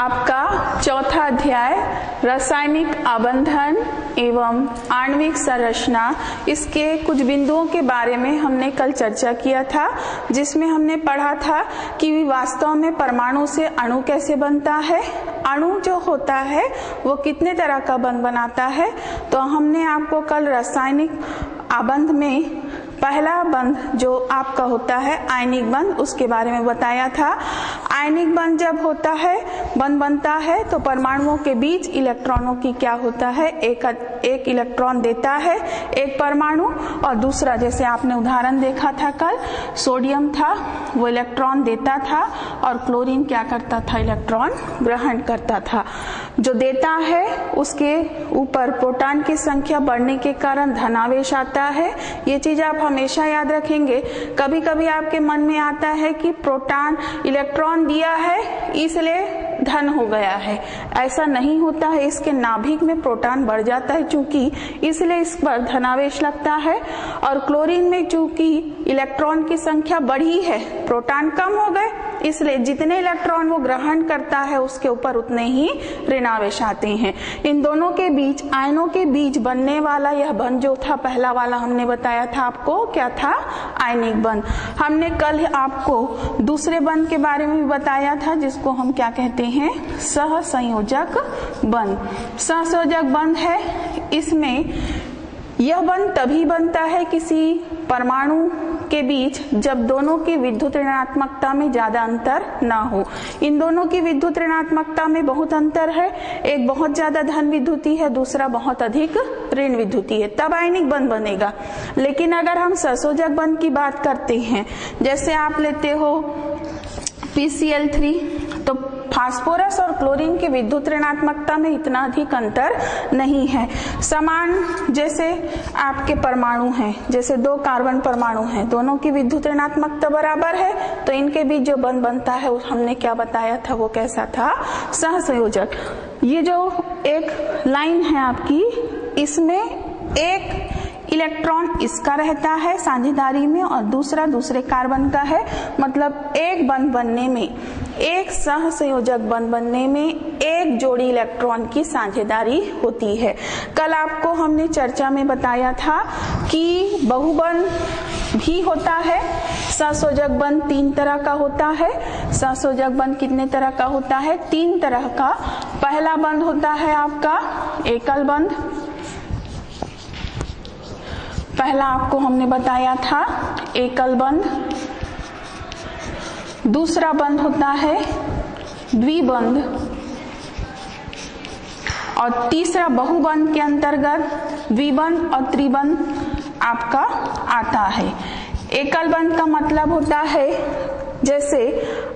आपका चौथा अध्याय, रासायनिक आबंधन एवं आणविक संरचना। इसके कुछ बिंदुओं के बारे में हमने कल चर्चा किया था, जिसमें हमने पढ़ा था कि वास्तव में परमाणु से अणु कैसे बनता है। अणु जो होता है, वो कितने तरह का बंध बनाता है? तो हमने आपको कल रासायनिक आबंध में पहला बंध जो आपका होता है, आयनिक बंध उसके बारे में बताया था। आयनिक बंध जब होता है बंध बनता है तो परमाणुओं के बीच इलेक्ट्रॉनों की क्या होता है? एक एक इलेक्ट्रॉन देता है, एक परमाणु, और दूसरा, जैसे आपने उदाहरण देखा था कल, सोडियम था, वो इलेक्ट्रॉन देता था, और क्लोरीन क्या करता था? इलेक्ट्रॉन ग्रहण करता था। जो देता है, उसके ऊपर प्रोटॉन की संख्या बढ़ने के कारण धनावेश आता है। ये चीज़ आप हमेशा याद रखेंगे। कभी कभी आपके मन में आता है कि प्रोटॉन इलेक्ट्रॉन दिया है, इसलिए धन हो गया है। ऐसा नहीं होता है, इसके नाभिक में प्रोटॉन बढ़ जाता है चूँकि इसलिए इस पर धनावेश लगता है और क्लोरीन में चूँकि इलेक्ट्रॉन की संख्या बढ़ी है, प्रोटॉन कम हो गए, इसलिए जितने इलेक्ट्रॉन वो ग्रहण करता है, उसके ऊपर उतने ही ऋणावेश आते हैं। इन दोनों के बीच, आयनों के बीच बनने वाला यह बंध जो था, पहला वाला हमने बताया था आपको क्या था? आयनिक बंध हमने कल आपको दूसरे बंध के बारे में भी बताया था, जिसको हम क्या कहते हैं? सह संयोजक बंध सहसंयोजक बंध है, इसमें यह बंध तभी बनता है किसी परमाणु के बीच जब दोनों की विद्युत ऋणात्मकता में ज़्यादा अंतर ना हो। इन दोनों की विद्युत ऋणात्मकता में बहुत अंतर है। एक बहुत ज़्यादा धन विद्युती है, दूसरा बहुत अधिक ऋण विद्युती है। तब आयनिक बंद बनेगा। लेकिन अगर हम ससोजक बंद की बात करते हैं, जैसे आप लेते हो PCl3 तो फास्फोरस और क्लोरीन की विद्युत ऋणात्मकता में इतना अधिक अंतर नहीं है। समान जैसे आपके परमाणु हैं, जैसे दो कार्बन परमाणु हैं, दोनों की विद्युत ऋणात्मकता बराबर है तो इनके बीच जो बंध बनता है हमने क्या बताया था, वो कैसा था? सहसंयोजक। ये जो एक लाइन है आपकी, इसमें एक इलेक्ट्रॉन इसका रहता है साझेदारी में और दूसरा दूसरे कार्बन का है। मतलब एक बंध बनने में, एक सह संयोजक बंद बनने में एक जोड़ी इलेक्ट्रॉन की साझेदारी होती है। कल आपको हमने चर्चा में बताया था कि बहुबंध भी होता है सहसोजक बंध तीन तरह का होता है। सहसोजक बंध कितने तरह का होता है? तीन तरह का। पहला बंद होता है आपका एकल बंध पहला आपको हमने बताया था, एकल बंद दूसरा बंध होता है द्विबंध। और तीसरा बहुबंध के अंतर्गत द्विबंध और त्रिबंध आपका आता है। एकल बंध का मतलब होता है जैसे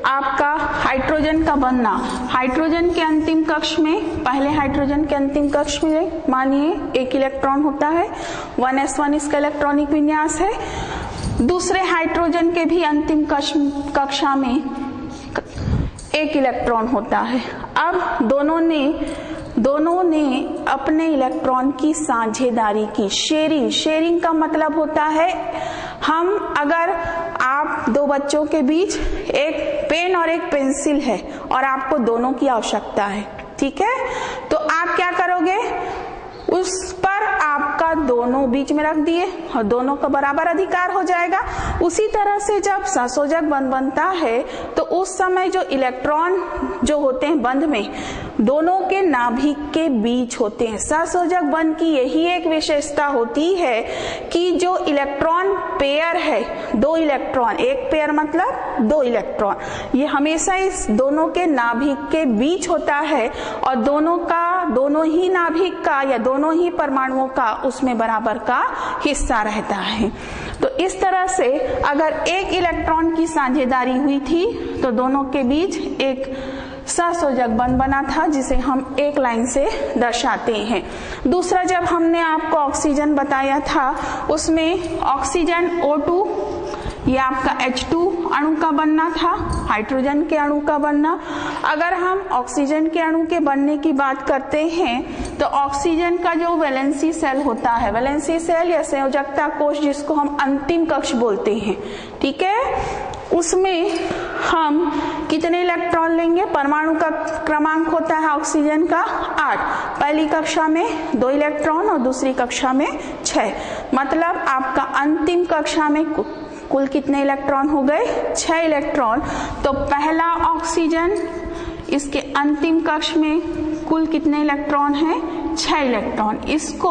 आपका हाइड्रोजन का बनना। हाइड्रोजन के अंतिम कक्ष में, पहले हाइड्रोजन के अंतिम कक्ष में मानिए, एक इलेक्ट्रॉन होता है वन एस वन इसका इलेक्ट्रॉनिक विन्यास है। दूसरे हाइड्रोजन के भी अंतिम कक्षा में एक इलेक्ट्रॉन होता है। अब दोनों ने दोनों ने अपने इलेक्ट्रॉन की साझेदारी की। शेयरिंग। शेयरिंग का मतलब होता है, हम अगर आप दो बच्चों के बीच एक पेन और एक पेंसिल है और आपको दोनों की आवश्यकता है, ठीक है? तो आप क्या करोगे? उस पर आपका दोनों बीच में रख दिए और दोनों का बराबर अधिकार हो जाएगा। उसी तरह से जब संशोजक बंध बनता है तो उस समय जो इलेक्ट्रॉन जो होते हैं बंध में, दोनों के नाभिक के बीच होते हैं। सहसोजक बंध की यही एक विशेषता होती है कि जो इलेक्ट्रॉन पेयर है, दो इलेक्ट्रॉन, एक पेयर मतलब दो इलेक्ट्रॉन। ये हमेशा इस दोनों के नाभिक के बीच होता है और दोनों का दोनों ही नाभिक का या दोनों ही परमाणुओं का उसमें बराबर का हिस्सा रहता है। तो इस तरह से अगर एक इलेक्ट्रॉन की साझेदारी हुई थी तो दोनों के बीच एक सहसोजक बंध बना था, जिसे हम एक लाइन से दर्शाते हैं। दूसरा, जब हमने आपको ऑक्सीजन बताया था, उसमें ऑक्सीजन O2 ये आपका H2 अणु का बनना था हाइड्रोजन के अणु का बनना। अगर हम ऑक्सीजन के अणु के बनने की बात करते हैं तो ऑक्सीजन का जो वैलेंसी सेल होता है वैलेंसी सेल या संयोजकता कोष जिसको हम अंतिम कक्ष बोलते हैं, ठीक है? उसमें हम कितने इलेक्ट्रॉन लेंगे? परमाणु का क्रमांक होता है ऑक्सीजन का आठ। पहली कक्षा में दो इलेक्ट्रॉन और दूसरी कक्षा में छह। मतलब आपका अंतिम कक्षा में कुल कितने इलेक्ट्रॉन हो गए? छह इलेक्ट्रॉन। तो पहला ऑक्सीजन इसके अंतिम कक्ष में कुल कितने इलेक्ट्रॉन हैं? छह इलेक्ट्रॉन। इसको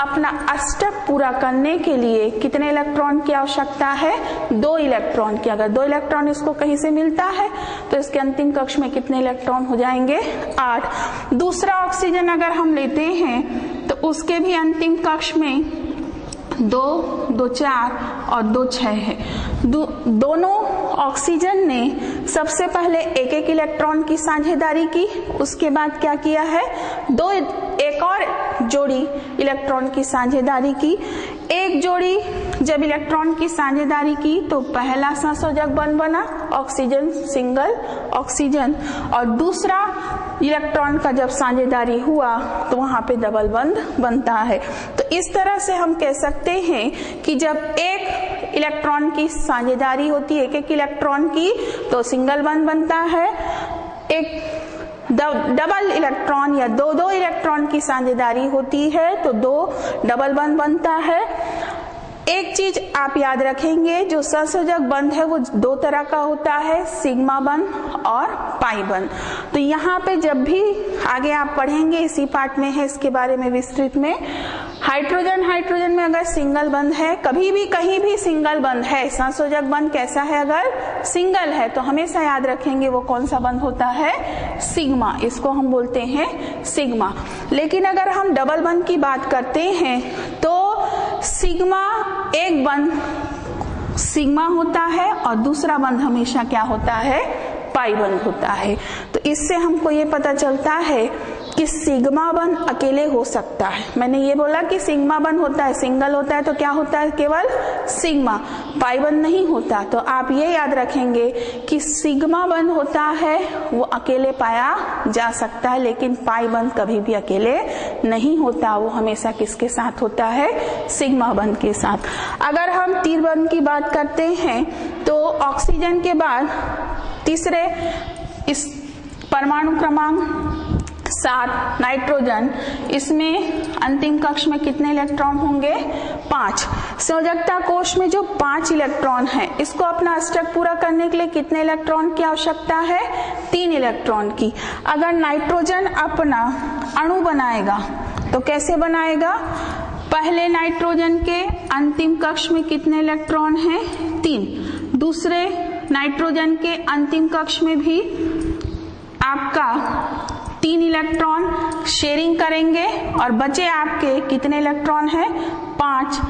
अपना अष्टक पूरा करने के लिए कितने इलेक्ट्रॉन की आवश्यकता है? दो इलेक्ट्रॉन की। अगर दो इलेक्ट्रॉन इसको कहीं से मिलता है तो इसके अंतिम कक्ष में कितने इलेक्ट्रॉन हो जाएँगे? आठ। दूसरा ऑक्सीजन अगर हम लेते हैं तो उसके भी अंतिम कक्ष में दो दो, चार और दो छह है। दो, दोनों ऑक्सीजन ने सबसे पहले एक एक इलेक्ट्रॉन की साझेदारी की उसके बाद क्या किया है? दो एक और जोड़ी इलेक्ट्रॉन की साझेदारी की। एक जोड़ी जब इलेक्ट्रॉन की साझेदारी की तो पहला संशोधक बन बना ऑक्सीजन सिंगल ऑक्सीजन। और दूसरा इलेक्ट्रॉन का जब साझेदारी हुआ तो वहाँ पे डबल बंद बनता है। तो इस तरह से हम कह सकते हैं कि जब एक इलेक्ट्रॉन की साझेदारी होती है, एक एक इलेक्ट्रॉन की तो सिंगल बंद बनता है। एक डबल इलेक्ट्रॉन या दो दो इलेक्ट्रॉन की साझेदारी होती है तो दो डबल बंद बनता है। एक चीज़ आप याद रखेंगे, जो संसर्जक बंध है, वो दो तरह का होता है, सिग्मा बंध और पाई बंध। तो यहाँ पे जब भी आगे आप पढ़ेंगे, इसी पार्ट में है, इसके बारे में विस्तृत में, हाइड्रोजन हाइड्रोजन में अगर सिंगल बंध है, कभी भी, कहीं भी सिंगल बंध है संशोधक बंध कैसा है, अगर सिंगल है तो हमेशा याद रखेंगे वो कौन सा बंध होता है, सिग्मा, इसको हम बोलते हैं सिग्मा। लेकिन अगर हम डबल बंध की बात करते हैं सिग्मा एक बंध सिग्मा होता है और दूसरा बंध हमेशा क्या होता है? पाई बंध होता है। तो इससे हमको ये पता चलता है कि सिग्मा वन अकेले हो सकता है। मैंने ये बोला कि सिग्मा वन होता है, सिंगल होता है तो क्या होता है? केवल सिग्मा। पाई वन नहीं होता। तो आप ये याद रखेंगे कि सिग्मा वन होता है, वो अकेले पाया जा सकता है, लेकिन पाई वन कभी भी अकेले नहीं होता। वो हमेशा किसके साथ होता है? सिग्मा बंध के साथ। अगर हम तीर बंध की बात करते हैं तो ऑक्सीजन के बाद तीसरे इस परमाणु क्रमांक सात नाइट्रोजन, इसमें अंतिम कक्ष में कितने इलेक्ट्रॉन होंगे? पाँच। संयोजकता कोष में जो पाँच इलेक्ट्रॉन है, इसको अपना अष्टक पूरा करने के लिए कितने इलेक्ट्रॉन की आवश्यकता है? तीन इलेक्ट्रॉन की। अगर नाइट्रोजन अपना अणु बनाएगा तो कैसे बनाएगा? पहले नाइट्रोजन के अंतिम कक्ष में कितने इलेक्ट्रॉन हैं? तीन। दूसरे नाइट्रोजन के अंतिम कक्ष में भी आपका तीन इलेक्ट्रॉन शेयरिंग करेंगे और बचे आपके कितने इलेक्ट्रॉन है? पाँच।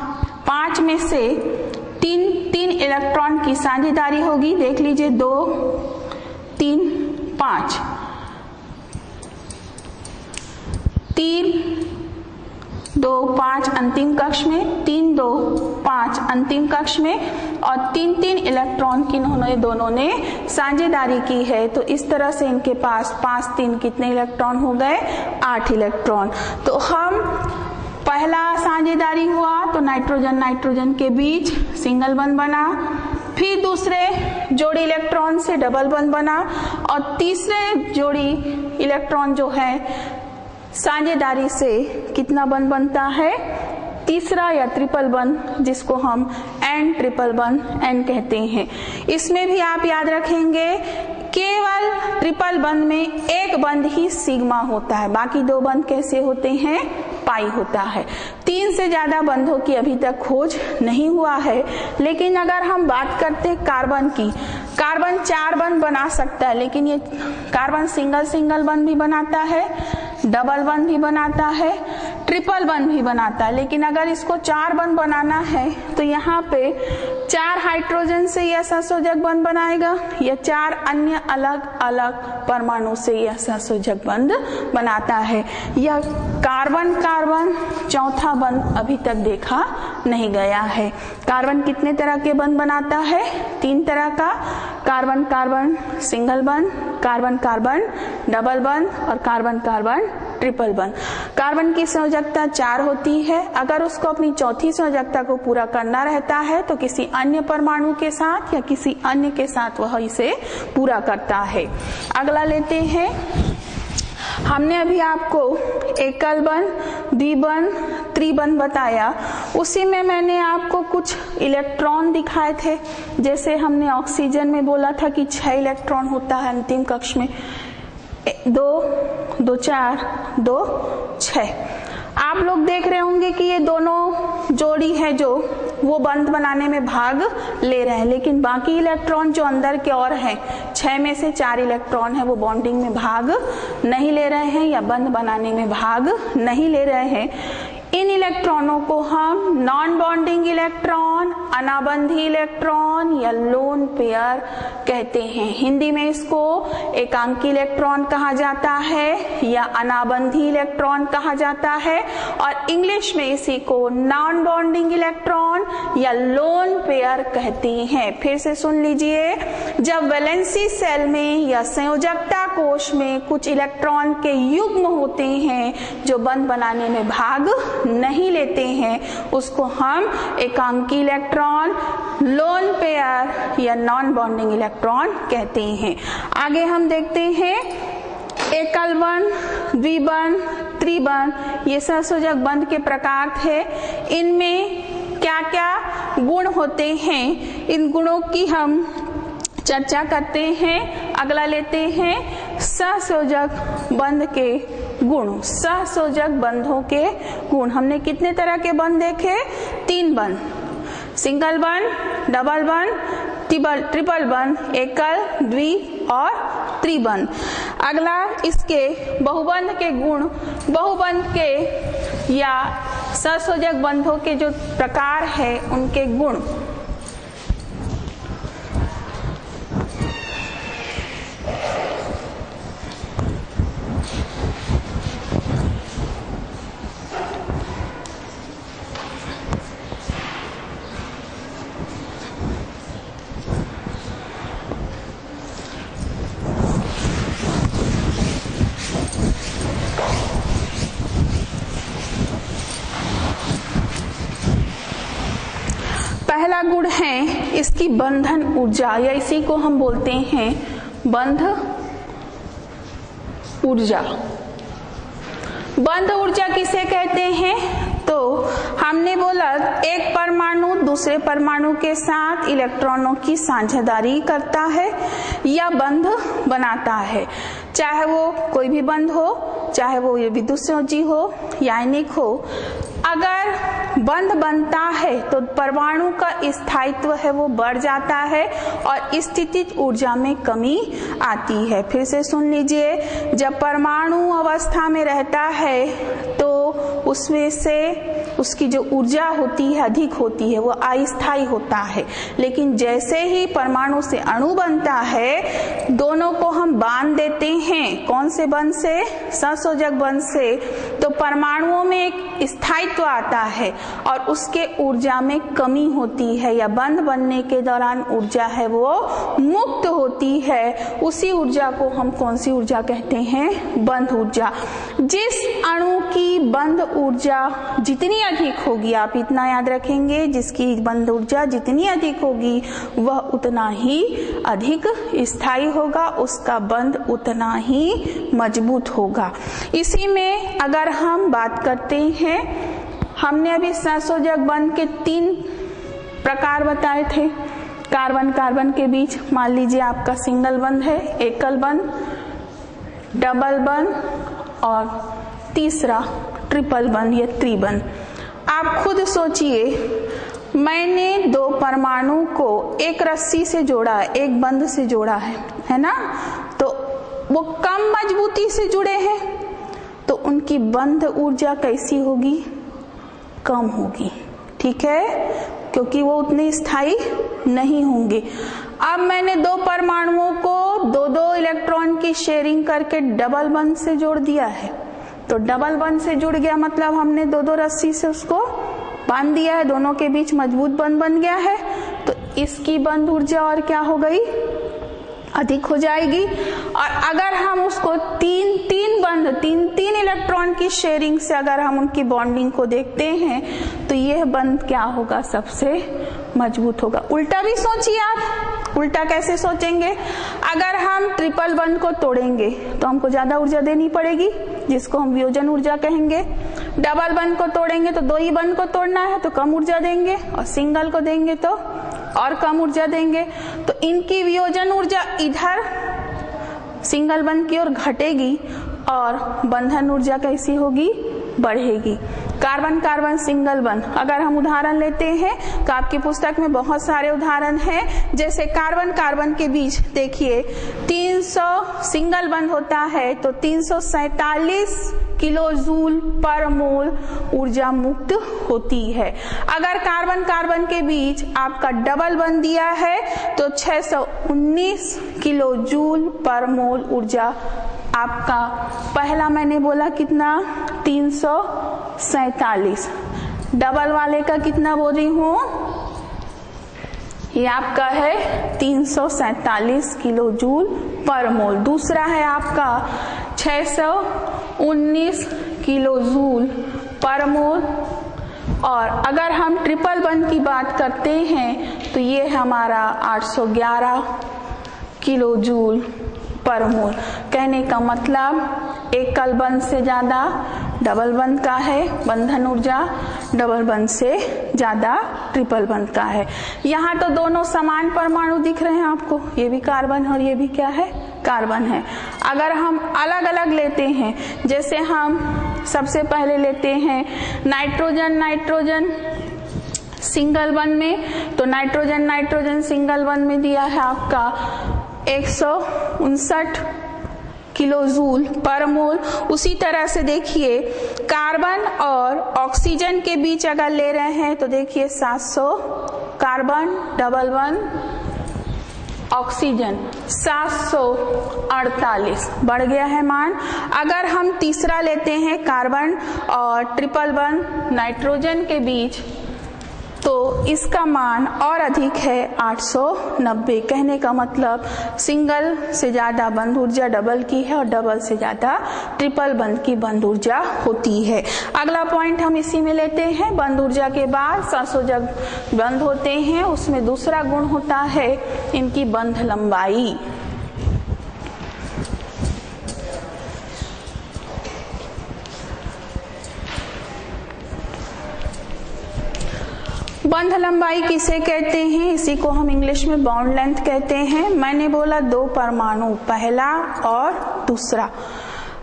पाँच में से तीन तीन इलेक्ट्रॉन की साझेदारी होगी। देख लीजिए, दो, तीन, पाँच। दो, पाँच अंतिम कक्ष में, तीन दो, पाँच अंतिम कक्ष में, और तीन तीन इलेक्ट्रॉन की इन्होंने दोनों ने साझेदारी की है। तो इस तरह से इनके पास पाँच, तीन कितने इलेक्ट्रॉन हो गए? आठ इलेक्ट्रॉन। तो हम पहला साझेदारी हुआ तो नाइट्रोजन नाइट्रोजन के बीच सिंगल बंद बना। फिर दूसरे जोड़ी इलेक्ट्रॉन से डबल बंद बना, और तीसरे जोड़ी इलेक्ट्रॉन जो है साझेदारी से कितना बन बनता है? तीसरा या ट्रिपल वन जिसको हम एन ट्रिपल वन एन कहते हैं। इसमें भी आप याद रखेंगे, केवल ट्रिपल बंद में एक बंद ही सिग्मा होता है। बाकी दो बंद कैसे होते हैं? पाई होता है। तीन से ज़्यादा बंधों की अभी तक खोज नहीं हुआ है। लेकिन अगर हम बात करते कार्बन की कार्बन चार बंद बना सकता है, लेकिन ये कार्बन सिंगल सिंगल बंद भी बनाता है। डबल वन भी बनाता है, ट्रिपल वन भी बनाता है। लेकिन अगर इसको चार वन बनाना है तो यहाँ पे चार हाइड्रोजन से यह संशोधक बंध बनाएगा, या चार अन्य अलग अलग परमाणु से यह संशोधक बंध बनाता है। यह कार्बन कार्बन, चौथा बंध अभी तक देखा नहीं गया है। कार्बन कितने तरह के बंध बनाता है? तीन तरह का। Carbon carbon, single bond, carbon carbon, double bond और carbon carbon, triple bond. Carbon की संयोजकता चार होती है। अगर उसको अपनी चौथी संयोजकता को पूरा करना रहता है तो किसी अन्य परमाणु के साथ या किसी अन्य के साथ वह इसे पूरा करता है। अगला लेते हैं। हमने अभी आपको एकल बन, द्विबन, त्रिबन बताया। उसी में मैंने आपको कुछ इलेक्ट्रॉन दिखाए थे। जैसे हमने ऑक्सीजन में बोला था कि छह इलेक्ट्रॉन होता है अंतिम कक्ष में। दो दो चार, दो छ आप लोग देख रहे होंगे कि ये दोनों जोड़ी है जो, वो बंद बनाने में भाग ले रहे हैं। लेकिन बाकी इलेक्ट्रॉन जो अंदर के और हैं, छह में से चार इलेक्ट्रॉन है, वो बॉन्डिंग में भाग नहीं ले रहे हैं या बंद बनाने में भाग नहीं ले रहे हैं। इन इलेक्ट्रॉनों को हम नॉन बॉन्डिंग इलेक्ट्रॉन अनाबंधी इलेक्ट्रॉन या लोन पेयर कहते हैं। हिंदी में इसको एकांकी इलेक्ट्रॉन कहा जाता है या अनाबंधी इलेक्ट्रॉन कहा जाता है और इंग्लिश में इसी को नॉन बॉन्डिंग इलेक्ट्रॉन या लोन पेयर कहते हैं। फिर से सुन लीजिए। जब वैलेंसी सेल में या संयोजकता कोश में कुछ इलेक्ट्रॉन के युग्म होते हैं, जो बंद बनाने में भाग नहीं लेते हैं, उसको हम एकांकी इलेक्ट्रॉन लोन पेयर या नॉन बॉन्डिंग इलेक्ट्रॉन कहते हैं। आगे हम देखते हैं, एकल बन, द्विबन, त्रिबन, ये संयोजक बंध के प्रकार थे। इनमें क्या क्या गुण होते हैं? इन गुणों की हम चर्चा करते हैं। अगला लेते हैं सहसोजक बंध के गुण। सहसोजक बंधों के गुण। हमने कितने तरह के बंध देखे? तीन बंध। सिंगल बंध, डबल बंध ट्रिपल ट्रिपल बंध, एकल, द्वि और त्रिबंध। अगला, इसके बहुबंध के गुण। बहुबंध के या सहसोजक बंधों के जो प्रकार है, उनके गुण। पहला गुण है, इसकी बंधन ऊर्जा, या इसी को हम बोलते हैं बंध ऊर्जा। बंध ऊर्जा किसे कहते हैं? तो हमने बोला, एक परमाणु दूसरे परमाणु के साथ इलेक्ट्रॉनों की साझेदारी करता है या बंध बनाता है। चाहे वो कोई भी बंध हो, चाहे वो ये विद्युत हो, यानिक हो, अगर बंध बनता है तो परमाणु का स्थायित्व है, वो बढ़ जाता है और स्थिति ऊर्जा में कमी आती है। फिर से सुन लीजिए, जब परमाणु अवस्था में रहता है तो उसमें से उसकी जो ऊर्जा होती है, अधिक होती है, वो अस्थायी होता है। लेकिन जैसे ही परमाणु से अणु बनता है, दोनों को हम बाँध देते हैं। कौन से बंध से? संसोजक बंध से। तो परमाणुओं में एक स्थायित्व आता है। और उसके ऊर्जा में कमी होती है या बंध बनने के दौरान ऊर्जा है वो मुक्त होती है। उसी ऊर्जा को हम कौन सी ऊर्जा कहते हैं? बंध ऊर्जा। जिस अणु की बंध ऊर्जा जितनी अधिक होगी, आप इतना याद रखेंगे, जिसकी बंध ऊर्जा जितनी अधिक होगी, वह उतना ही अधिक स्थायी होगा, उसका बंध उतना ही मज़बूत होगा। इसी में अगर हम बात करते हैं हमने अभी संसोजक बंध के तीन प्रकार बताए थे। कार्बन कार्बन के बीच, मान लीजिए आपका सिंगल बंध है, एकल बंध डबल बंध और तीसरा ट्रिपल बंध या त्रिबंध आप खुद सोचिए, मैंने दो परमाणु को एक रस्सी से जोड़ा है एक बंद से जोड़ा है है ना? तो वो कम मजबूती से जुड़े हैं तो उनकी बंध ऊर्जा कैसी होगी? कम होगी, ठीक है? क्योंकि वो उतनी स्थायी नहीं होंगे। अब मैंने दो परमाणुओं को दो दो इलेक्ट्रॉन की शेयरिंग करके डबल बंध से जोड़ दिया है। तो डबल बंध से जुड़ गया मतलब हमने दो दो रस्सी से उसको बाँध दिया है, दोनों के बीच मज़बूत बंध बन गया है। तो इसकी बंद ऊर्जा और क्या हो गई? अधिक हो जाएगी। और अगर हम उसको तीन तीन बंध तीन तीन इलेक्ट्रॉन की शेयरिंग से अगर हम उनकी बॉन्डिंग को देखते हैं तो यह बंध क्या होगा? सबसे मज़बूत होगा। उल्टा भी सोचिए आप। उल्टा कैसे सोचेंगे? अगर हम ट्रिपल बंध को तोड़ेंगे तो हमको ज़्यादा ऊर्जा देनी पड़ेगी, जिसको हम वियोजन ऊर्जा कहेंगे। डबल बंध को तोड़ेंगे तो दो ही बंध को तोड़ना है तो कम ऊर्जा देंगे, और सिंगल को देंगे तो और कम ऊर्जा देंगे। तो इनकी वियोजन ऊर्जा इधर सिंगल बंध की ओर घटेगी और बंधन ऊर्जा कैसी होगी? बढ़ेगी। कार्बन कार्बन सिंगल बंध अगर हम उदाहरण लेते हैं तो आपकी पुस्तक में बहुत सारे उदाहरण हैं। जैसे कार्बन कार्बन के बीच, देखिए 300 सिंगल बंध होता है तो तीन किलो जूल पर मोल ऊर्जा मुक्त होती है। अगर कार्बन कार्बन के बीच आपका डबल बन दिया है तो 619 किलो जूल पर मोल ऊर्जा आपका पहला मैंने बोला कितना? तीन सौ सैतालीस। डबल वाले का कितना बोल रही हूँ? ये आपका है तीन सौ सैतालीस किलो जूल पर मोल। दूसरा है आपका 619 किलो जूल पर मोल। और अगर हम ट्रिपल वन की बात करते हैं तो ये हमारा 811 किलो जूल पर मोल कहने का मतलब एक कल बंद से ज़्यादा डबल बंद का है बंधन ऊर्जा, डबल बंद से ज़्यादा ट्रिपल बंद का है। यहाँ तो दोनों समान परमाणु दिख रहे हैं आपको। ये भी कार्बन और ये भी क्या है? कार्बन है। अगर हम अलग अलग लेते हैं, जैसे हम सबसे पहले लेते हैं नाइट्रोजन नाइट्रोजन सिंगल वन में तो नाइट्रोजन नाइट्रोजन सिंगल वन में दिया है आपका एक सौ उनसठ किलो जूल पर मोल। उसी तरह से देखिए, कार्बन और ऑक्सीजन के बीच अगर ले रहे हैं तो देखिए 700 कार्बन डबल वन ऑक्सीजन 748 बढ़ गया है मान। अगर हम तीसरा लेते हैं, कार्बन और ट्रिपल वन नाइट्रोजन के बीच तो इसका मान और अधिक है 890 कहने का मतलब सिंगल से ज़्यादा बंद ऊर्जा डबल की है और डबल से ज़्यादा ट्रिपल बंद की बंद ऊर्जा होती है। अगला पॉइंट हम इसी में लेते हैं। बंद ऊर्जा के बाद संसोजक बंद होते हैं, उसमें दूसरा गुण होता है, इनकी बंध लंबाई। बंध लंबाई किसे कहते हैं? इसी को हम इंग्लिश में बाउंड लेंथ कहते हैं। मैंने बोला दो परमाणु, पहला और दूसरा।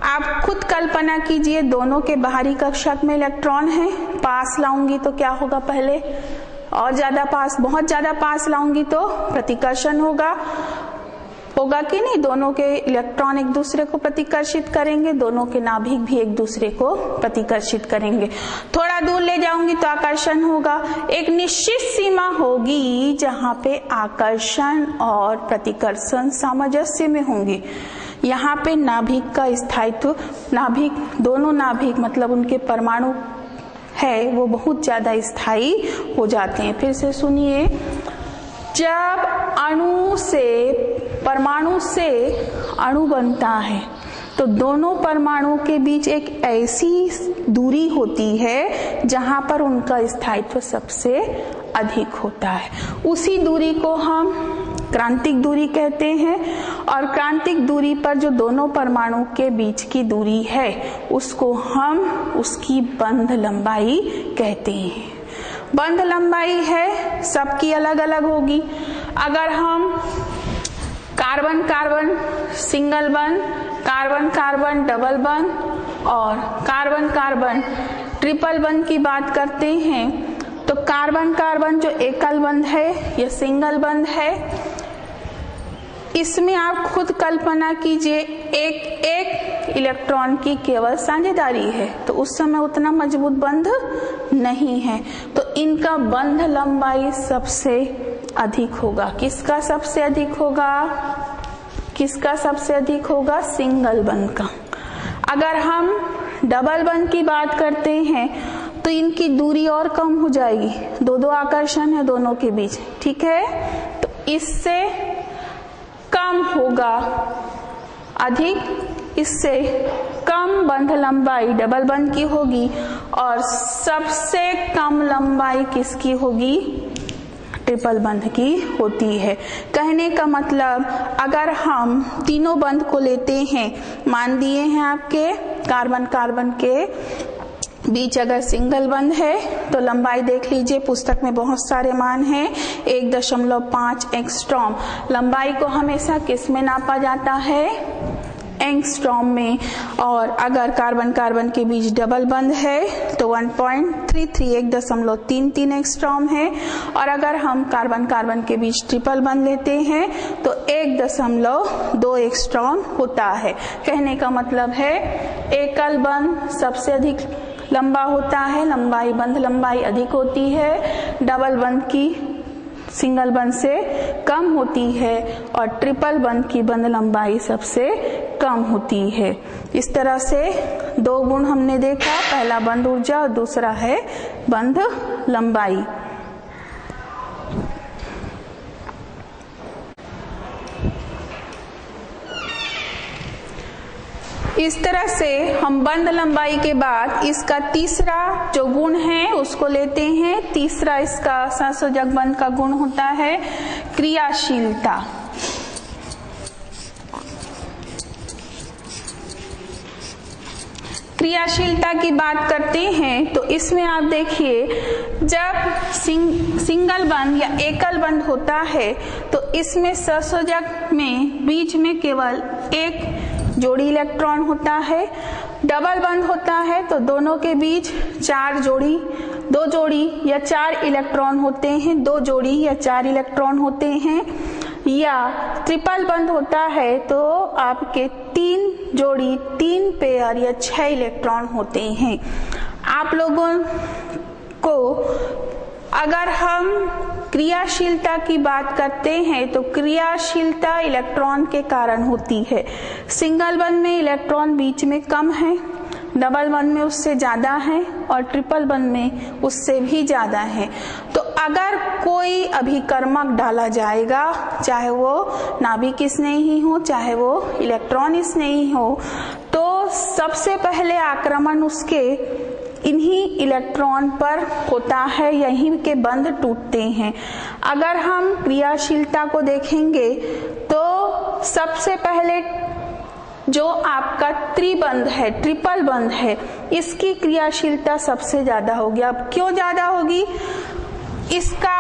आप खुद कल्पना कीजिए, दोनों के बाहरी कक्षक में इलेक्ट्रॉन है। पास लाऊँगी तो क्या होगा पहले? और ज़्यादा पास बहुत ज़्यादा पास लाऊँगी तो प्रतिकर्षण होगा। होगा कि नहीं? दोनों के इलेक्ट्रॉन एक दूसरे को प्रतिकर्षित करेंगे, दोनों के नाभिक भी एक दूसरे को प्रतिकर्षित करेंगे। थोड़ा दूर ले जाऊँगी तो आकर्षण होगा। एक निश्चित सीमा होगी जहाँ पे आकर्षण और प्रतिकर्षण सामंजस्य में होंगे। यहाँ पे नाभिक का स्थायित्व, नाभिक, दोनों नाभिक मतलब उनके परमाणु है, वो बहुत ज़्यादा स्थायी हो जाते हैं। फिर से सुनिए। जब अणु से परमाणु से अणु बनता है। तो दोनों परमाणु के बीच एक ऐसी दूरी होती है जहाँ पर उनका स्थायित्व सबसे अधिक होता है। उसी दूरी को हम क्रांतिक दूरी कहते हैं और क्रांतिक दूरी पर जो दोनों परमाणु के बीच की दूरी है, उसको हम उसकी बंध लंबाई कहते हैं। बंध लंबाई है, सबकी अलग अलग होगी। अगर हम carbon carbon, single bond, carbon carbon, double bond और कार्बन कार्बन, ट्रिपल बन की बात करते हैं। तो कार्बन कार्बन जो एकल बंद है या सिंगल बंद है, इसमें आप खुद कल्पना कीजिए, एक एक इलेक्ट्रॉन की केवल साझेदारी है तो उस समय उतना मज़बूत बंध नहीं है। तो इनका बंध लंबाई सबसे अधिक होगा। किसका सबसे अधिक होगा? किसका सबसे अधिक होगा? सिंगल बंध का। अगर हम डबल बंध की बात करते हैं तो इनकी दूरी और कम हो जाएगी। दो दो आकर्षण है दोनों के बीच। ठीक है? तो इससे कम होगा। अधिक इससे कम बंध लंबाई डबल बंध की होगी। और सबसे कम लंबाई किसकी होगी? ट्रिपल बंध की होती है। कहने का मतलब अगर हम तीनों बंध को लेते हैं, मान दिए हैं आपके कार्बन कार्बन के बीच अगर सिंगल बंद है तो लंबाई देख लीजिए, पुस्तक में बहुत सारे मान हैं, एक दशमलव पाँच एक्सट्रॉम लंबाई को हमेशा किसमें नापा जाता है? एंगस्ट्रॉम में, और अगर कार्बन कार्बन के बीच डबल बंद है तो 1.33 एक दशमलव तीन तीन एक्सट्रॉम है। और अगर हम कार्बन कार्बन के बीच ट्रिपल बंद लेते हैं तो एक दशमलव दो एक्सट्रॉम होता है। कहने का मतलब है, एकल बंद सबसे अधिक लंबा होता है, लंबाई बंद लंबाई अधिक होती है, डबल बंद की सिंगल बंद से कम होती है और ट्रिपल बंद की बंद लंबाई सबसे कम होती है। इस तरह से दो गुण हमने देखा, पहला बंद ऊर्जा और दूसरा है बंद लंबाई। इस तरह से हम बंद लंबाई के बाद इसका तीसरा जो गुण है उसको लेते हैं। तीसरा इसका संसोजक बंद का गुण होता है क्रियाशीलता। क्रियाशीलता की बात करते हैं तो इसमें आप देखिए जब सिंग, सिंगल बंद या एकल बंद होता है तो इसमें संसोजक में बीच में केवल एक जोड़ी इलेक्ट्रॉन होता है, डबल बंद होता है तो दोनों के बीच चार जोड़ी, दो जोड़ी या चार इलेक्ट्रॉन होते हैं, दो जोड़ी या चार इलेक्ट्रॉन होते हैं, या ट्रिपल बंद होता है तो आपके तीन जोड़ी, तीन पेयर या छह इलेक्ट्रॉन होते हैं। आप लोगों को अगर हम क्रियाशीलता की बात करते हैं तो क्रियाशीलता इलेक्ट्रॉन के कारण होती है। सिंगल वन में इलेक्ट्रॉन बीच में कम है, डबल वन में उससे ज़्यादा है, और ट्रिपल वन में उससे भी ज़्यादा है। तो अगर कोई अभिकर्मक डाला जाएगा, चाहे वो नाभिक स्नेही हो चाहे वो इलेक्ट्रॉन स्नेही हो तो सबसे पहले आक्रमण उसके इन्हीं इलेक्ट्रॉन पर होता है, यहीं के बंध टूटते हैं। अगर हम क्रियाशीलता को देखेंगे तो सबसे पहले जो आपका त्रिबंध है, ट्रिपल बंध है, इसकी क्रियाशीलता सबसे ज़्यादा होगी। अब क्यों ज़्यादा होगी? इसका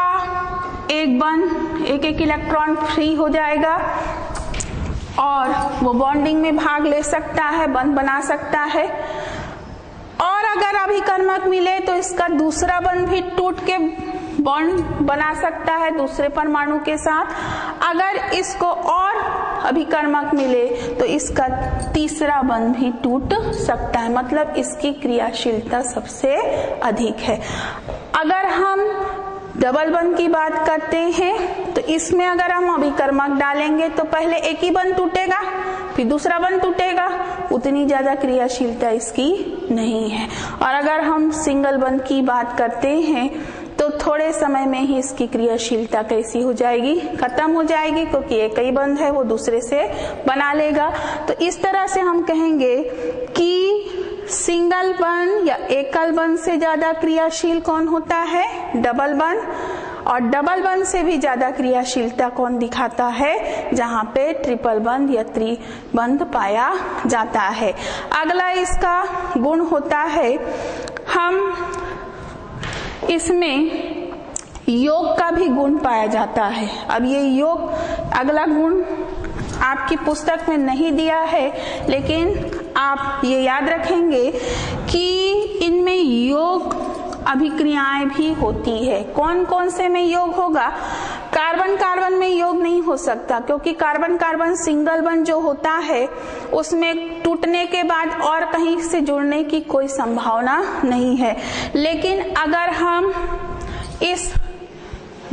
एक बंध एक एक इलेक्ट्रॉन फ्री हो जाएगा और वो बॉन्डिंग में भाग ले सकता है, बंद बना सकता है। अगर अभिकर्मक मिले तो इसका दूसरा बंध भी टूट के बॉन्ड बना सकता है दूसरे परमाणु के साथ। अगर इसको और अभिकर्मक मिले तो इसका तीसरा बंध भी टूट सकता है। मतलब इसकी क्रियाशीलता सबसे अधिक है। अगर हम डबल बंद की बात करते हैं तो इसमें अगर हम अभिकर्मक डालेंगे तो पहले एक ही बंद टूटेगा। फिर दूसरा बंद टूटेगा। उतनी ज़्यादा क्रियाशीलता इसकी नहीं है। और अगर हम सिंगल बंद की बात करते हैं तो थोड़े समय में ही इसकी क्रियाशीलता कैसी हो जाएगी? खत्म हो जाएगी, क्योंकि एक ही बंद है, वो दूसरे से बना लेगा। तो इस तरह से हम कहेंगे कि सिंगल बन या एकल बन से ज़्यादा क्रियाशील कौन होता है? डबल बन और डबल बंद से भी ज़्यादा क्रियाशीलता कौन दिखाता है? जहाँ पे ट्रिपल बंद या त्रिबंध पाया जाता है। अगला इसका गुण होता है, हम इसमें योग का भी गुण पाया जाता है। अब ये योग, अगला गुण आपकी पुस्तक में नहीं दिया है, लेकिन आप ये याद रखेंगे कि इनमें योग अभिक्रियाएँ भी होती है। कौन कौन से में योग होगा? कार्बन कार्बन में योग नहीं हो सकता, क्योंकि कार्बन कार्बन सिंगल बन जो होता है, उसमें टूटने के बाद और कहीं से जुड़ने की कोई संभावना नहीं है। लेकिन अगर हम इस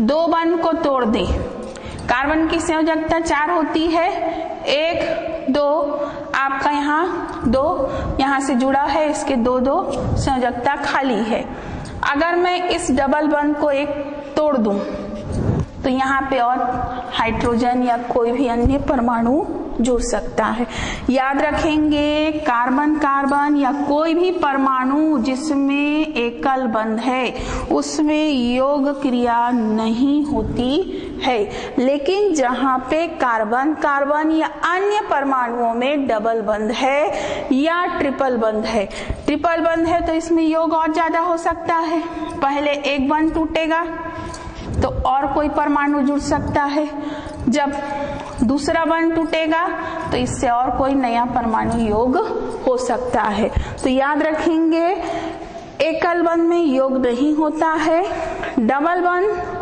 दो बन को तोड़ दें, कार्बन की संयोजकता चार होती है। एक, दो, आपका यहाँ दो, यहाँ से जुड़ा है, इसके दो दो संयोजकता खाली है। अगर मैं इस डबल बंद को एक तोड़ दूँ तो यहाँ पे और हाइड्रोजन या कोई भी अन्य परमाणु जुड़ सकता है। याद रखेंगे, कार्बन कार्बन या कोई भी परमाणु जिसमें एकल बंध है, उसमें योग क्रिया नहीं होती है। लेकिन जहाँ पे कार्बन कार्बन या अन्य परमाणुओं में डबल बंध है या ट्रिपल बंध है, ट्रिपल बंध है तो इसमें योग और ज़्यादा हो सकता है। पहले एक बंध टूटेगा तो और कोई परमाणु जुड़ सकता है। जब दूसरा बंध टूटेगा तो इससे और कोई नया परमाणु योग हो सकता है। तो याद रखेंगे, एकल बंध में योग नहीं होता है, डबल बंध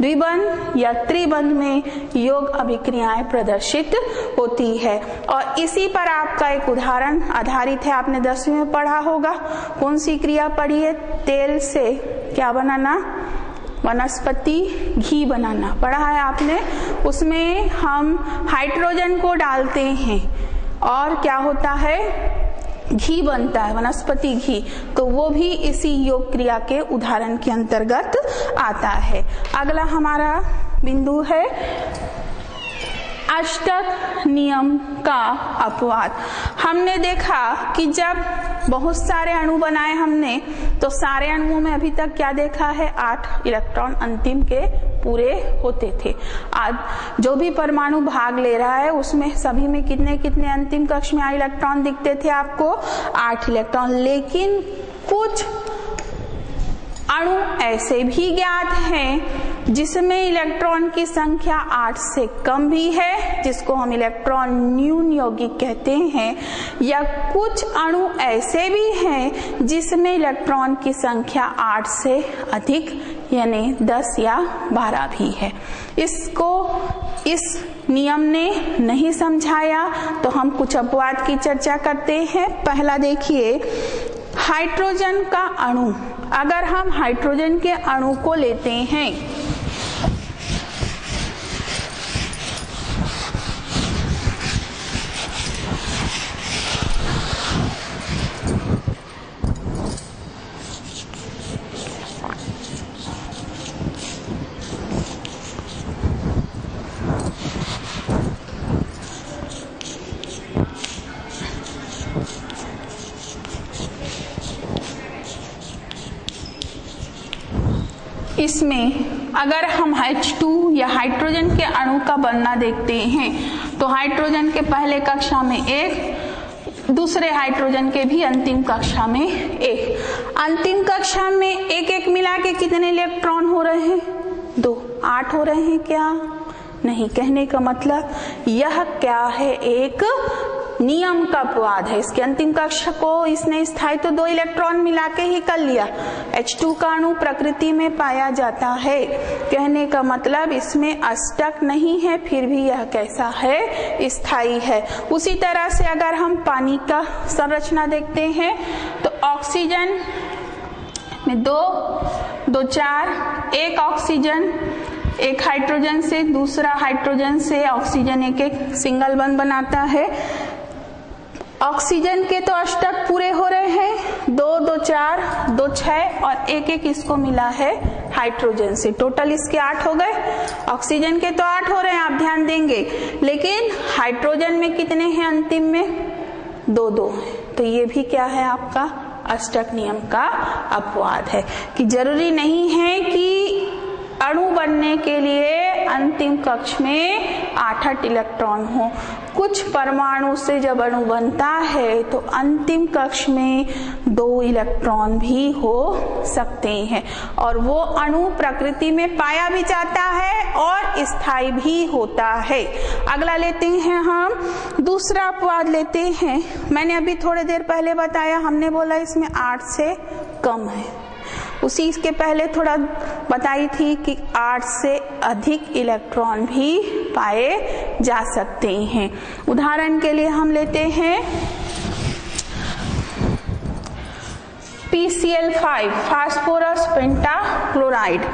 द्विबंध या त्रिबंध में योग अभिक्रियाएँ प्रदर्शित होती है। और इसी पर आपका एक उदाहरण आधारित है, आपने दसवीं में पढ़ा होगा। कौन सी क्रिया पढ़ी है? तेल से। क्या बनाना? वनस्पति घी बनाना। पढ़ा है आपने? उसमें हम हाइड्रोजन को डालते हैं और क्या होता है? घी बनता है, वनस्पति घी। तो वो भी इसी योग क्रिया के उदाहरण के अंतर्गत आता है। अगला हमारा बिंदु है अष्टक नियम का अपवाद। हमने देखा कि जब बहुत सारे अणु बनाए हमने तो सारे अणुओं में अभी तक क्या देखा है? आठ इलेक्ट्रॉन अंतिम के पूरे होते थे। आज जो भी परमाणु भाग ले रहा है, उसमें सभी में कितने कितने अंतिम कक्ष में इलेक्ट्रॉन दिखते थे आपको? आठ इलेक्ट्रॉन। लेकिन कुछ अणु ऐसे भी ज्ञात हैं, जिसमें इलेक्ट्रॉन की संख्या आठ से कम भी है, जिसको हम इलेक्ट्रॉन न्यून यौगिक कहते हैं, या कुछ अणु ऐसे भी हैं, जिसमें इलेक्ट्रॉन की संख्या आठ से अधिक, यानी दस या बारह भी है। इसको, इस नियम ने नहीं समझाया तो हम कुछ अपवाद की चर्चा करते हैं। पहला देखिए, हाइड्रोजन का अणु अगर हम हाइड्रोजन के अणु को लेते हैं इसमें अगर हम H2 या हाइड्रोजन के अणु का बनना देखते हैं तो हाइड्रोजन के पहले कक्षा में एक, दूसरे हाइड्रोजन के भी अंतिम कक्षा में एक। अंतिम कक्षा में एक एक मिला के कितने इलेक्ट्रॉन हो रहे हैं? दो। आठ हो रहे हैं क्या? नहीं, कहने का मतलब यह क्या है? एक नियम का अपवाद है। इसके अंतिम कक्ष को इसने स्थायी तो दो इलेक्ट्रॉन मिला के ही कर लिया। H2 का अणु प्रकृति में पाया जाता है। कहने का मतलब इसमें अष्टक नहीं है, फिर भी यह कैसा है? स्थायी है। उसी तरह से अगर हम पानी का संरचना देखते हैं तो ऑक्सीजन में दो दो चार, एक ऑक्सीजन, एक हाइड्रोजन से, दूसरा हाइड्रोजन से ऑक्सीजन एक एक सिंगल बंद बनाता है। ऑक्सीजन के तो अष्टक पूरे हो रहे हैं। दो दो, चार, दो, छह और एक एक इसको मिला है हाइड्रोजन से। टोटल इसके आठ हो गए। ऑक्सीजन के तो आठ हो रहे हैं, आप ध्यान देंगे। लेकिन हाइड्रोजन में कितने हैं अंतिम में? दो दो। तो ये भी क्या है आपका? अष्टक नियम का अपवाद है कि ज़रूरी नहीं है कि अणु बनने के लिए अंतिम कक्ष में आठ आठ इलेक्ट्रॉन हो। कुछ परमाणु से जब अणु बनता है तो अंतिम कक्ष में दो इलेक्ट्रॉन भी हो सकते हैं। और वो अणु प्रकृति में पाया भी जाता है और स्थायी भी होता है। अगला लेते हैं हम, दूसरा अपवाद लेते हैं। मैंने अभी थोड़ी देर पहले बताया, हमने बोला इसमें आठ से कम है। उसी के पहले थोड़ा बताई थी कि आठ से अधिक इलेक्ट्रॉन भी पाए जा सकते हैं। उदाहरण के लिए हम लेते हैं PCl5 phosphorus penta chloride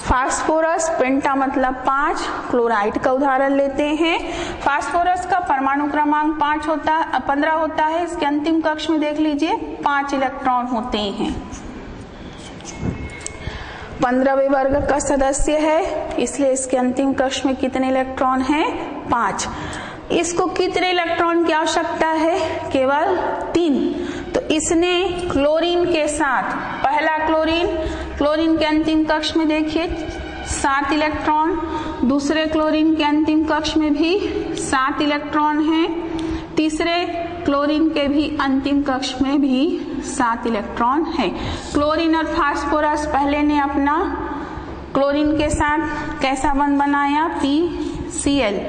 phosphorus penta मतलब पाँच क्लोराइड का उदाहरण लेते हैं। फास्फोरस का परमाणु क्रमांक पाँच होता, पंद्रह होता है। इसके अंतिम कक्ष में देख लीजिए, पाँच इलेक्ट्रॉन होते हैं। पंद्रहवें वर्ग का सदस्य है, इसलिए इसके अंतिम कक्ष में कितने इलेक्ट्रॉन हैं? पाँच। इसको कितने इलेक्ट्रॉन की आवश्यकता है? केवल तीन। तो इसने क्लोरीन के साथ, पहला क्लोरीन क्लोरीन के अंतिम कक्ष में देखिए, सात इलेक्ट्रॉन। दूसरे क्लोरीन के अंतिम कक्ष में भी सात इलेक्ट्रॉन हैं। तीसरे क्लोरीन के भी अंतिम कक्ष में भी सात इलेक्ट्रॉन है। क्लोरीन और फास्फोरस पहले ने अपना क्लोरीन के साथ कैसा बंध बनाया? पी सी एल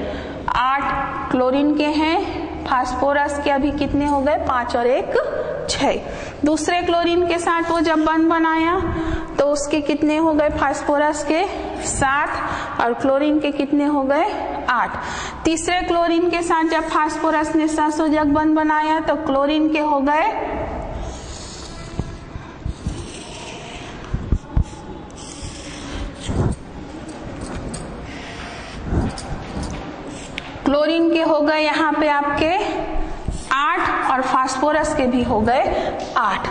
आठ क्लोरीन के हैं, फास्फोरस के अभी कितने हो गए? पाँच और एक, छह। दूसरे क्लोरीन के साथ वो जब बंध बनाया तो उसके कितने हो गए? फास्फोरस के सात और क्लोरीन के कितने हो गए? आठ। तीसरे क्लोरीन के साथ जब फास्फोरस ने सहसोजक बंध बनाया तो क्लोरीन के हो गए क्लोरीन के हो गए यहाँ पे आपके आठ और फास्फोरस के भी हो गए आठ।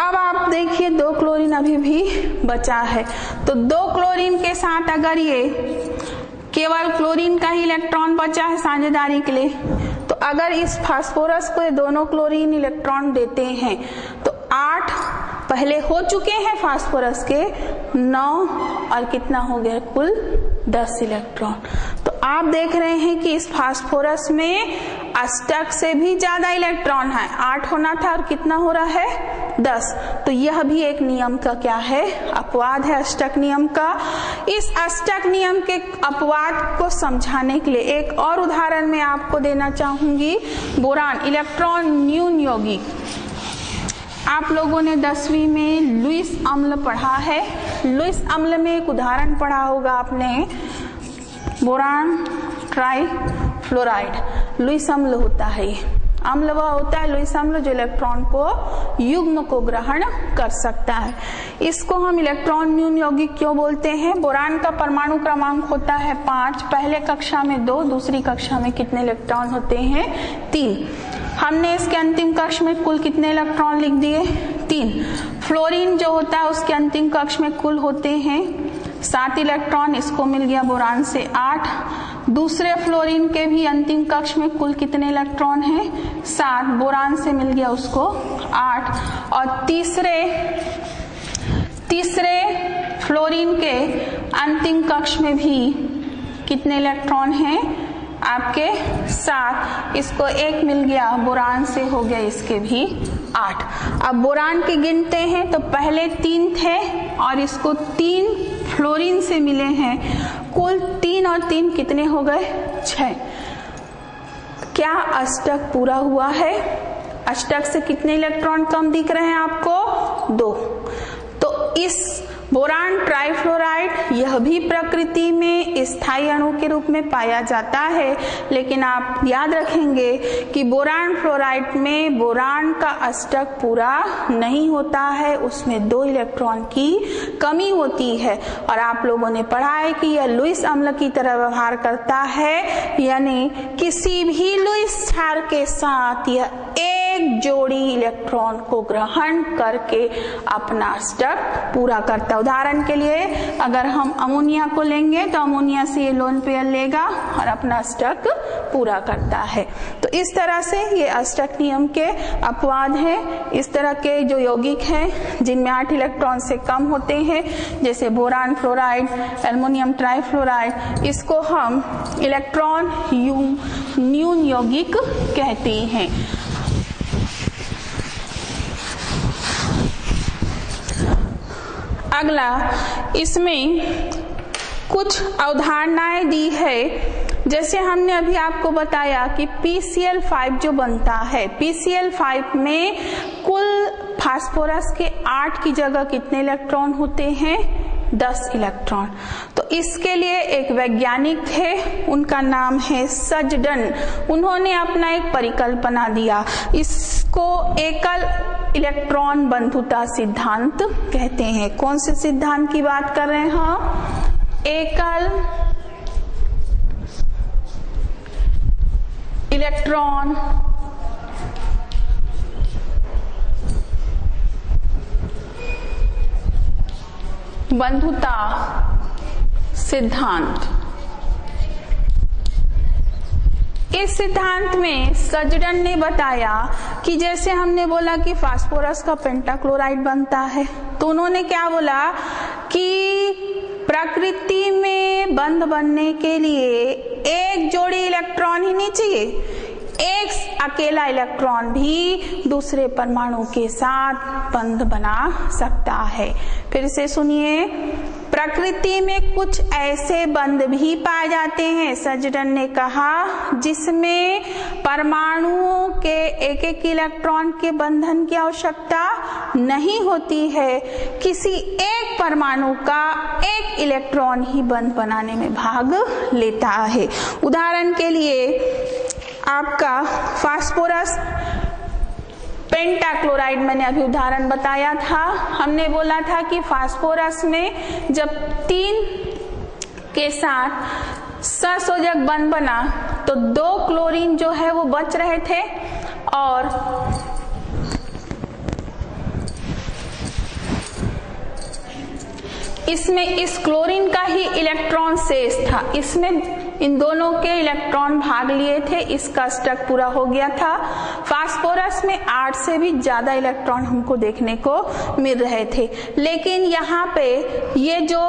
अब आप देखिए दो क्लोरीन अभी भी बचा है। तो दो क्लोरीन के साथ अगर ये केवल क्लोरीन का ही इलेक्ट्रॉन बचा है साझेदारी के लिए तो अगर इस फास्फोरस को ये दोनों क्लोरीन इलेक्ट्रॉन देते हैं तो आठ पहले हो चुके हैं फास्फोरस के, नौ और कितना हो गया? कुल दस इलेक्ट्रॉन। आप देख रहे हैं कि इस फास्फोरस में अष्टक से भी ज़्यादा इलेक्ट्रॉन है। आठ होना था और कितना हो रहा है? दस। तो यह भी एक नियम का क्या है? अपवाद है अष्टक नियम का। इस अष्टक नियम के अपवाद को समझाने के लिए एक और उदाहरण मैं आपको देना चाहूँगी। बोरान, इलेक्ट्रॉन न्यून यौगिक। आप लोगों ने दसवीं में लुइस अम्ल पढ़ा है। लुइस अम्ल में एक उदाहरण पढ़ा होगा आपने। Boron, try, fluoride. लुइस अम्ल होता है अम्ल वह होता है लुइस अम्ल जो इलेक्ट्रॉन को युग्म को ग्रहण कर सकता है। इसको हम इलेक्ट्रॉन न्यून यौगिक क्यों बोलते हैं? बोरान का परमाणु क्रमांक होता है पाँच। पहले कक्षा में दो, दूसरी कक्षा में कितने इलेक्ट्रॉन होते हैं? तीन। हमने इसके अंतिम कक्ष में कुल कितने इलेक्ट्रॉन लिख दिए? तीन। फ्लोरीन जो होता है, उसके अंतिम कक्ष में कुल होते हैं सात इलेक्ट्रॉन इसको मिल गया बोरान से आठ। दूसरे फ्लोरीन के भी अंतिम कक्ष में कुल कितने इलेक्ट्रॉन हैं? सात। बोरान से मिल गया उसको आठ। और तीसरे तीसरे फ्लोरीन के अंतिम कक्ष में भी कितने इलेक्ट्रॉन हैं? आपके सात। इसको एक मिल गया, बोरान से हो गया इसके भी आठ। अब बोरान के गिनते हैं तो पहले तीन थे और इसको तीन फ्लोरीन से मिले हैं। कुल तीन और तीन कितने हो गए? छह। क्या अष्टक पूरा हुआ है? अष्टक से कितने इलेक्ट्रॉन कम दिख रहे हैं आपको? दो। तो इस बोरान ट्राइफ्लोराइड यह भी प्रकृति में स्थायी अणु के रूप में पाया जाता है। लेकिन आप याद रखेंगे कि बोरान फ्लोराइड में बोरान का अष्टक पूरा नहीं होता है, उसमें दो इलेक्ट्रॉन की कमी होती है। और आप लोगों ने पढ़ा है कि यह लुइस अम्ल की तरह व्यवहार करता है, यानी किसी भी लुइस क्षार के साथ यह एक जोड़ी इलेक्ट्रॉन को ग्रहण करके अपना अष्टक पूरा करता है उदाहरण के लिए, अगर हम अमोनिया को लेंगे तो अमोनिया से ये लोन पेयर लेगा और अपना अष्टक पूरा करता है। तो इस तरह से ये अष्टक नियम के अपवाद है। इस तरह के जो यौगिक हैं, जिनमें आठ इलेक्ट्रॉन से कम होते हैं, जैसे बोरान फ्लोराइड एल्मोनियम ट्राइफ्लोराइड, इसको हम इलेक्ट्रॉन न्यून यौगिक कहते हैं। अगला, इसमें कुछ अवधारणाएँ दी है। जैसे हमने अभी आपको बताया कि PCl5 जो बनता है PCl5 में कुल फास्फोरस के आठ की जगह कितने इलेक्ट्रॉन होते हैं? दस इलेक्ट्रॉन। तो इसके लिए एक वैज्ञानिक थे, उनका नाम है सजडन। उन्होंने अपना एक परिकल्पना दिया। इसको एकल इलेक्ट्रॉन बंधुता सिद्धांत कहते हैं। कौन से सिद्धांत की बात कर रहे हैं एकल इलेक्ट्रॉन बंधुता सिद्धांत। इस सिद्धांत में सजडन ने बताया कि जैसे हमने बोला कि फास्फोरस का पेंटाक्लोराइड बनता है तो उन्होंने क्या बोला कि प्रकृति में बंध बनने के लिए एक जोड़ी इलेक्ट्रॉन ही नहीं चाहिए, एक अकेला इलेक्ट्रॉन भी दूसरे परमाणु के साथ बंध बना सकता है। फिर से सुनिए। प्रकृति में कुछ ऐसे बंध भी पाए जाते हैं सजडन ने कहा, जिसमें परमाणुओं के एक एक इलेक्ट्रॉन के बंधन की आवश्यकता नहीं होती है। किसी एक परमाणु का एक इलेक्ट्रॉन ही बंध बनाने में भाग लेता है। उदाहरण के लिए आपका फास्फोरस पेंटाक्लोराइड मैंने अभी उदाहरण बताया था। हमने बोला था कि फास्फोरस में जब तीन के साथ ससोजक बंध बना तो दो क्लोरीन जो है वो बच रहे थे और इसमें इस क्लोरीन का ही इलेक्ट्रॉन शेष था। इसमें इन दोनों के इलेक्ट्रॉन भाग लिए थे, इसका स्टक पूरा हो गया था। फास्फोरस में आठ से भी ज़्यादा इलेक्ट्रॉन हमको देखने को मिल रहे थे। लेकिन यहाँ पे ये जो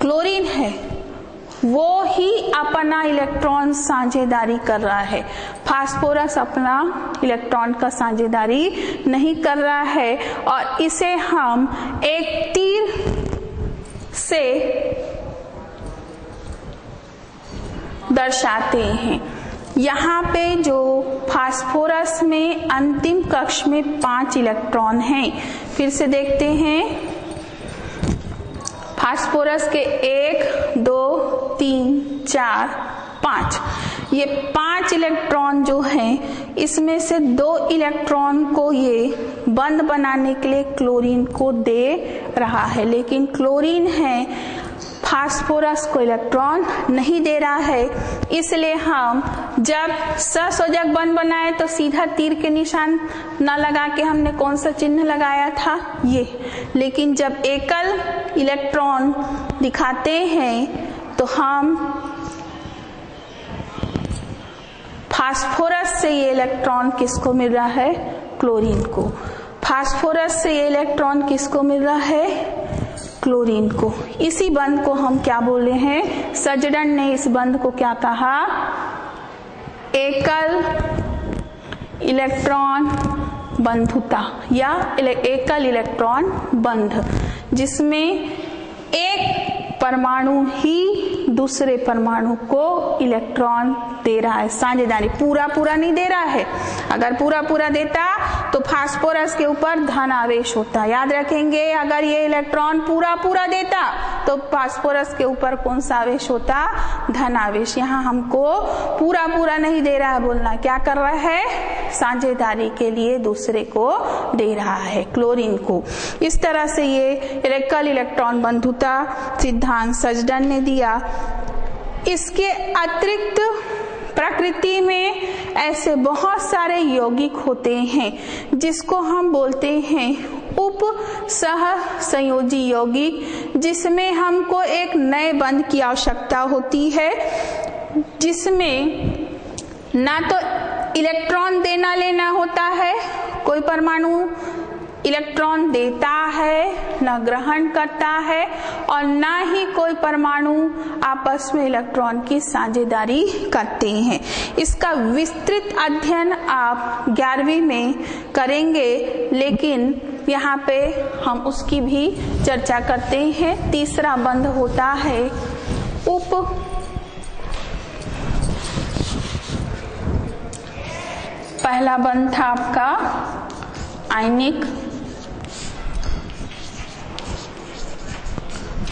क्लोरीन है, वो ही अपना इलेक्ट्रॉन साझेदारी कर रहा है। फास्फोरस अपना इलेक्ट्रॉन का साझेदारी नहीं कर रहा है और इसे हम एक तीर से दर्शाते हैं। यहाँ पे जो फास्फोरस में अंतिम कक्ष में पाँच इलेक्ट्रॉन हैं, फिर से देखते हैं। फास्फोरस के एक, दो, तीन, चार, पाँच। ये पाँच इलेक्ट्रॉन जो हैं, इसमें से दो इलेक्ट्रॉन को ये बंद बनाने के लिए क्लोरीन को दे रहा है। लेकिन क्लोरीन है फास्फोरस को इलेक्ट्रॉन नहीं दे रहा है। इसलिए हम जब ससोजक बन बनाए तो सीधा तीर के निशान न लगा के हमने कौन सा चिन्ह लगाया था? ये। लेकिन जब एकल इलेक्ट्रॉन दिखाते हैं तो हम फास्फोरस से ये इलेक्ट्रॉन किसको मिल रहा है? क्लोरीन को। फास्फोरस से ये इलेक्ट्रॉन किसको मिल रहा है? क्लोरीन को। इसी बंध को हम क्या बोले हैं? सजडन ने इस बंध को क्या कहा? एकल इलेक्ट्रॉन बंधुता या एकल इलेक्ट्रॉन बंध, जिसमें एक परमाणु ही दूसरे परमाणु को इलेक्ट्रॉन दे रहा है। साझेदारी पूरा पूरा नहीं दे रहा है। अगर पूरा पूरा देता तो फास्फोरस के ऊपर धन आवेश होता। याद रखेंगे, अगर ये इलेक्ट्रॉन पूरा पूरा देता तो फास्फोरस के ऊपर कौन सा आवेश होता? धन आवेश। यहाँ हमको पूरा पूरा नहीं दे रहा है बोलना। क्या कर रहा है? साझेदारी के लिए दूसरे को दे रहा है क्लोरीन को। इस तरह से ये इलेक्ट्रल इलेक्ट्रॉन बंधुता सिद्धांत सजडन ने दिया। इसके अतिरिक्त प्रकृति में ऐसे बहुत सारे यौगिक होते हैं, जिसको हम बोलते हैं उप सह संयोजी यौगिक जिसमें हमको एक नए बंध की आवश्यकता होती है, जिसमें ना तो इलेक्ट्रॉन देना लेना होता है, कोई परमाणु इलेक्ट्रॉन देता है, न ग्रहण करता है और न ही कोई परमाणु आपस में इलेक्ट्रॉन की साझेदारी करते हैं। इसका विस्तृत अध्ययन आप ग्यारहवीं में करेंगे, लेकिन यहाँ पे हम उसकी भी चर्चा करते हैं। तीसरा बंध होता है उप पहला बंध था आपका आयनिक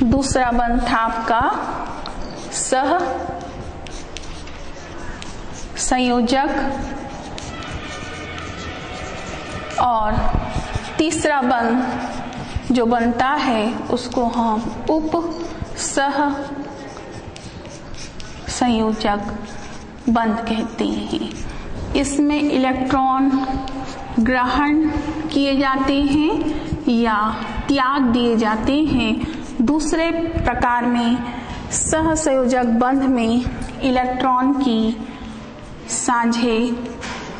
दूसरा बंध था आपका। सह संयोजक। और तीसरा बंध जो बनता है, उसको हम उप सह संयोजक बंद कहते हैं। इसमें इलेक्ट्रॉन ग्रहण किए जाते हैं या त्याग दिए जाते हैं। दूसरे प्रकार में सहसंयोजक बंध में इलेक्ट्रॉन की साझेदारी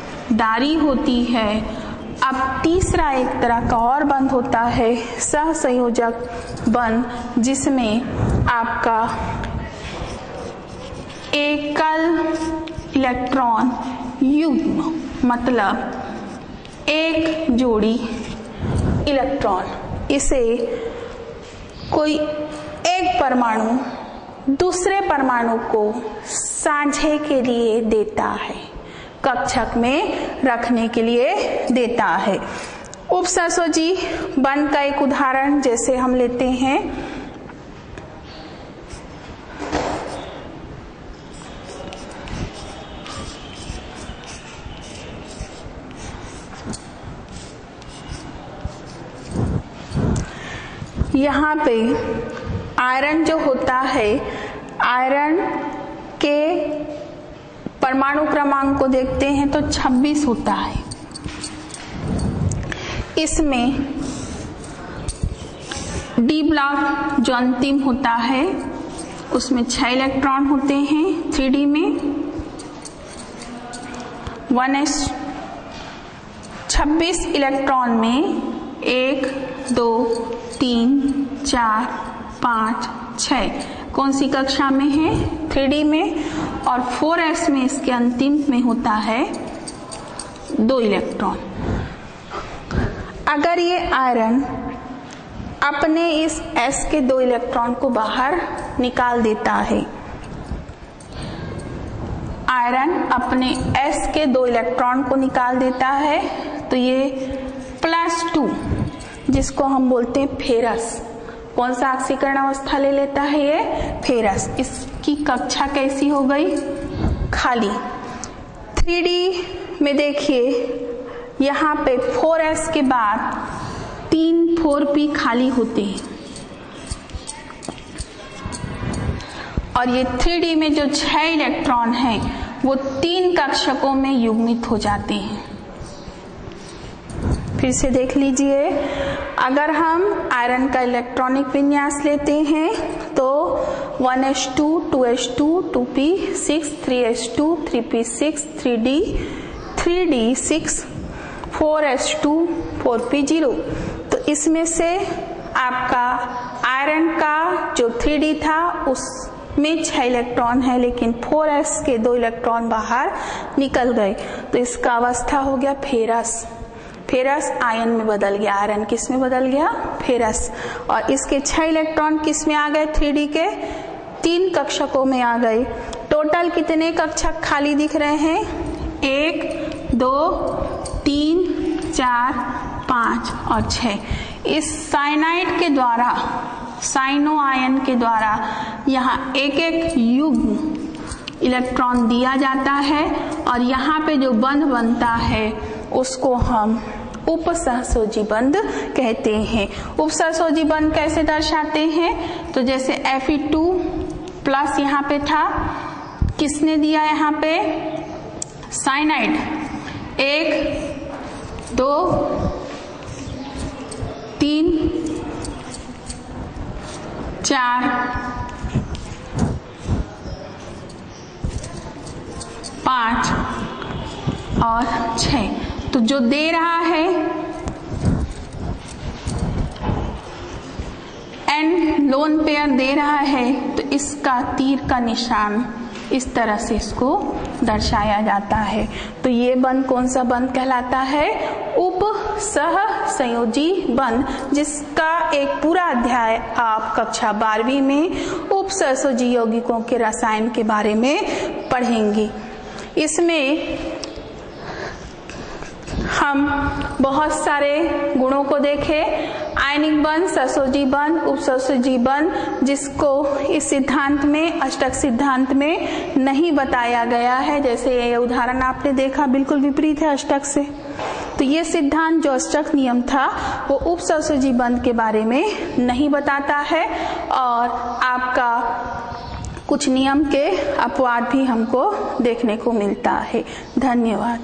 होती है। अब तीसरा एक तरह का और बंद होता है, सहसंयोजक बंद जिसमें आपका एकल इलेक्ट्रॉन युग्म मतलब एक जोड़ी इलेक्ट्रॉन, इसे कोई एक परमाणु दूसरे परमाणु को साझे के लिए देता है, कक्षक में रखने के लिए देता है। उपसरसोजी बन का एक उदाहरण जैसे हम लेते हैं। यहाँ पे आयरन जो होता है, आयरन के परमाणु क्रमांक को देखते हैं तो 26 होता है। इसमें डी ब्लॉक जो अंतिम होता है, उसमें छह इलेक्ट्रॉन होते हैं थ्री में। वन एस छब्बीस इलेक्ट्रॉन में एक, दो तीन, चार, पाँच छ कौन सी कक्षा में है? थ्री में। और फोर एस में इसके अंतिम में होता है दो इलेक्ट्रॉन। अगर ये आयरन अपने इस एस के दो इलेक्ट्रॉन को बाहर निकाल देता है, आयरन अपने एस के दो इलेक्ट्रॉन को निकाल देता है तो ये प्लस टू जिसको हम बोलते हैं फेरस। कौन सा ऑक्सीकरण अवस्था ले लेता है ये? फेरस। इसकी कक्षा कैसी हो गई? खाली। थ्री में देखिए, यहाँ पे फोर एस के बाद तीन फोर पी खाली होते हैं। और ये थ्री में जो छह इलेक्ट्रॉन हैं, वो तीन कक्षकों में युग्मित हो जाते हैं। फिर से देख लीजिए अगर हम आयरन का इलेक्ट्रॉनिक विन्यास लेते हैं तो 1 H two two H two two P six, three H two, three P six, three D three D six, four H two, four P zero. तो इसमें से आपका आयरन का जो थ्री डी था उस में छह इलेक्ट्रॉन है, लेकिन 4s के दो इलेक्ट्रॉन बाहर निकल गए। तो इसका अवस्था हो गया फेरस। फेरस आयन में बदल गया, आयरन किसमें बदल गया? फेरस और इसके छह इलेक्ट्रॉन किसमें आ गए? थ्री के तीन कक्षकों में आ गए। टोटल कितने कक्षक खाली दिख रहे हैं? एक, दो, तीन, चार, पाँच और छ इस साइनाइड के द्वारा साइनो आयन के द्वारा यहाँ एक एक युग इलेक्ट्रॉन दिया जाता है और यहाँ पे जो बंध बनता है, उसको हम उपसहसोजी बंध कहते हैं। उपसहसोजी बंध कैसे दर्शाते हैं? तो जैसे Fe2 प्लस यहाँ पे था, किसने दिया यहाँ पे? साइनाइड एक, दो, तीन, चार, पाँच और छ। तो जो दे रहा है एन लोन पेयर दे रहा है तो इसका तीर का निशान इस तरह से इसको दर्शाया जाता है। तो ये बंद कौन सा बंद कहलाता है? उप सह संयोजी बंद जिसका एक पूरा अध्याय आप कक्षा बारहवीं में उप सहसोजी यौगिकों के रसायन के बारे में पढ़ेंगे। इसमें हम बहुत सारे गुणों को देखे। आयनिक बंध ससोजी बंध उपसोजी बंध जिसको इस सिद्धांत में, अष्टक सिद्धांत में नहीं बताया गया है। जैसे ये उदाहरण आपने देखा, बिल्कुल विपरीत है अष्टक से। तो ये सिद्धांत जो अष्टक नियम था, वो उपसोजी बंध के बारे में नहीं बताता है। और आपका कुछ नियम के अपवाद भी हमको देखने को मिलता है। धन्यवाद।